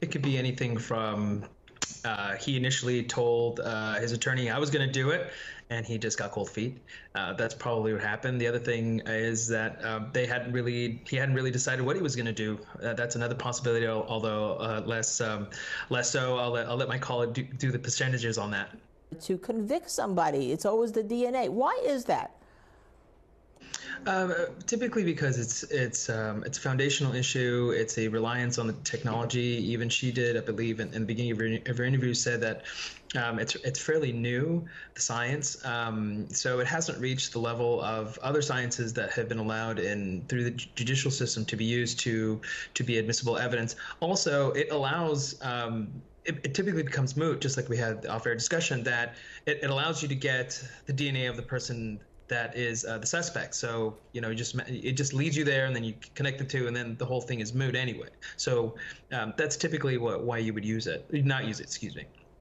it could be anything from uh, he initially told uh, his attorney I was going to do it, and he just got cold feet. Uh, that's probably what happened. The other thing is that um, they hadn't really he hadn't really decided what he was going to do. Uh, that's another possibility, although uh, less um, less so. I'll let I'll let my colleague do, do the percentages on that. To convict somebody, it's always the DNA. Why is that? Um, typically, because it's it's um, it's a foundational issue. It's a reliance on the technology. Even she did, I believe, in, in the beginning of her, of her, interview, said that um, it's it's fairly new, the science. Um, so it hasn't reached the level of other sciences that have been allowed in through the judicial system to be used to to be admissible evidence. Also, it allows um, it, it, typically becomes moot, just like we had the off-air discussion, that it, it, allows you to get the DNA of the person that is uh, the suspect. So you know, just it just leads you there, and then you connect the two, and then the whole thing is moot anyway. So um, that's typically what why you would use it, not use it. Excuse me.